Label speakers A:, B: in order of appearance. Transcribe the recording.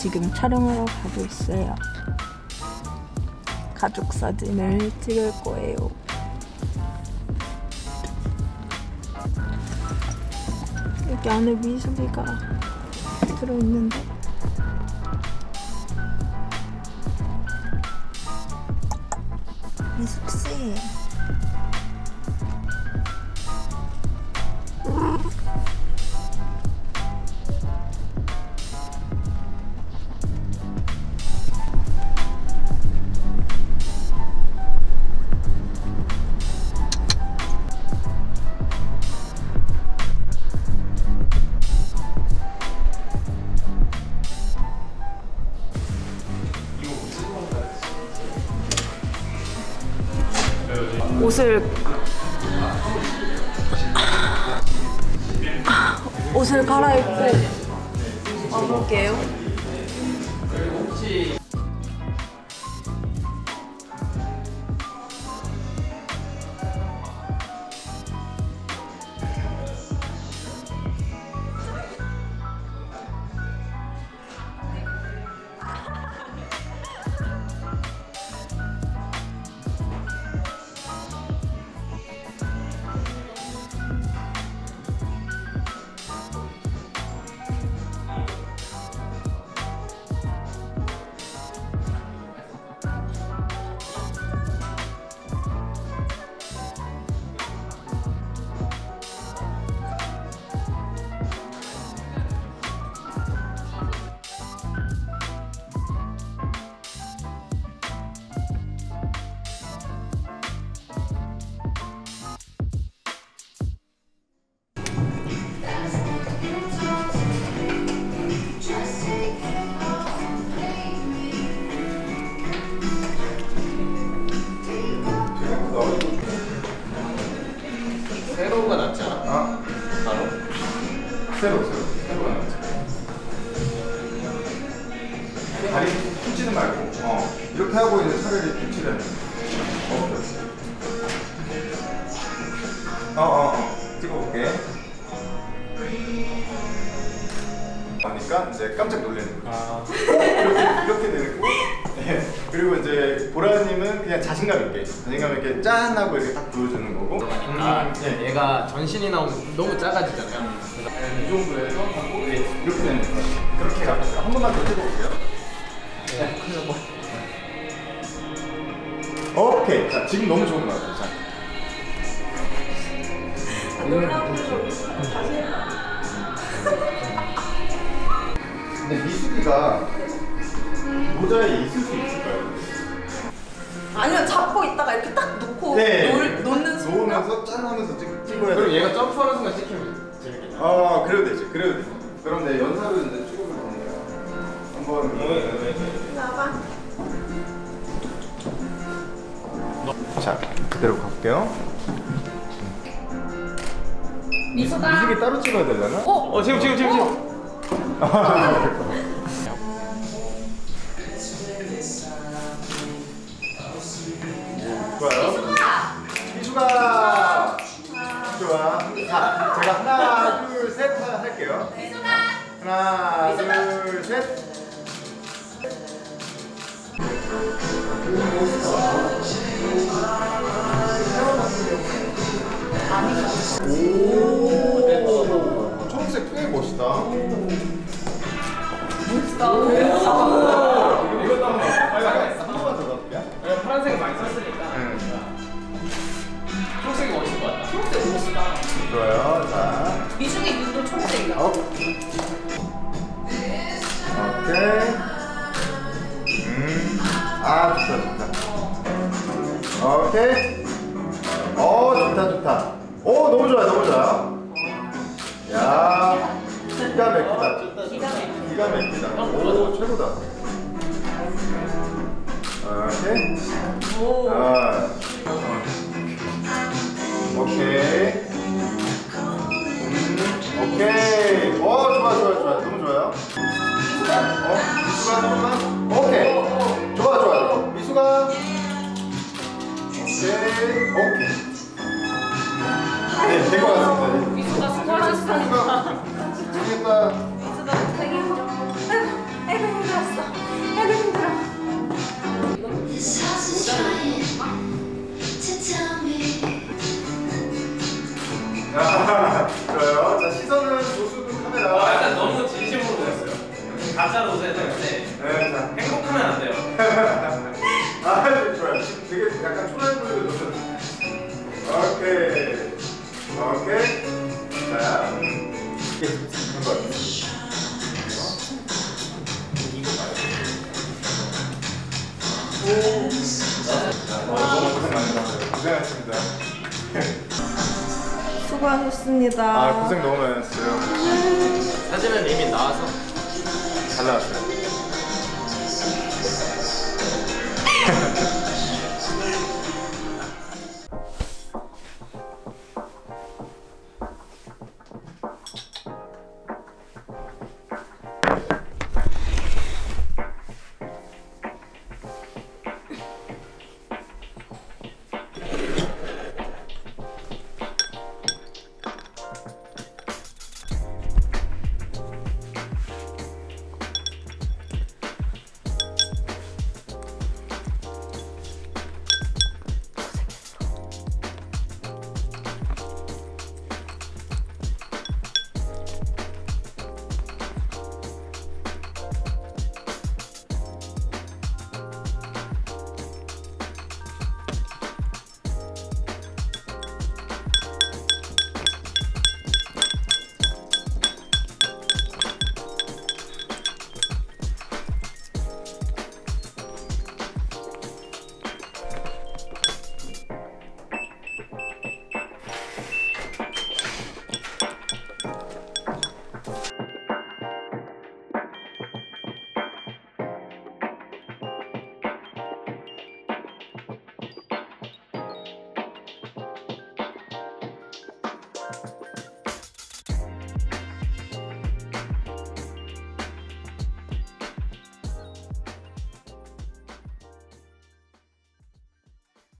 A: 지금 촬영하러 가고 있어요. 가족 사진을 찍을 거예요. 여기 안에 미술이가 들어있는데 미숙씨 옷을 옷을 갈아입고 와볼게요.
B: 새로, 새로. 새로가 나왔지. 다리 펼치는 말고, 어. 이렇게 하고 이제 차라리 펼치려는. 어, 그렇지. 어, 어, 어. 찍어볼게. 하니까 이제 깜짝 놀라는 거야.
C: 아
B: 이렇게, 이렇게 되는 거. 예. 그리고 이제 보라님은 그냥 자신감 있게, 자신감 있게 짠 하고 이렇게 딱 보여주는 거고.
C: 아, 네, 얘가 전신이 나오면 너무 작아지잖아요. 그래서
B: 이 정도에서 하고 네, 이렇게 되는 거예요. 그렇게 가볼게요. 한 번만 더 찍어볼게요.
C: 네, 뭐
B: 오케이. 자, 지금 너무 좋은 것 같아요. 자. 근데 미숙이가 모자에 있을 수 있을까요?
D: 아니면 잡고 있다가 이렇게 딱 놓고 놓을, 놓는 순간
B: 네. 놓으면서 짠 하면서 찍, 찍어야
C: 그럼
B: 돼.
C: 얘가 점프하는 순간 찍히면 재밌겠다.
B: 아, 그래도 되지. 그래도 되지. 그럼 내 연사로 이제 찍어볼 테니까. 한번.
D: 나봐
B: 자, 그대로 갈게요.
D: 미소가
B: 미숙이 따로 찍어야 되려나?
D: 어?
C: 어 지금 지금 지금 지금.
B: 좋아요. 미숙아. 좋아. 자, 제가 하나, 둘, 셋 하- 할게요. 하나, 둘, 셋. 오, 초록색 꽤 멋있다.
C: 이것도
B: 오케이. 음. 아, 좋다, 좋다. 오케이. 어, 좋다, 좋다. 오, 너무 좋아요, 너무 좋아요. 야, 기가 막히다.
D: 기가 막히다.
B: 오, 최고다. 오케이.
D: 오
B: 아. 오케이. 음, 오케이. 오, 좋아, 좋아, 좋아. 너무 좋아요. 어? 미수가 한 번만. 오케이. 좋아, 좋아. 미수가. 오케이. 오케이. 네, 된것 같습니다. 미수가. 모르겠다. 하지만
A: 수고하셨습니다.
B: 아 고생 너무 많았어요.
C: 사진은 이미 나와서
B: 잘 나왔어요.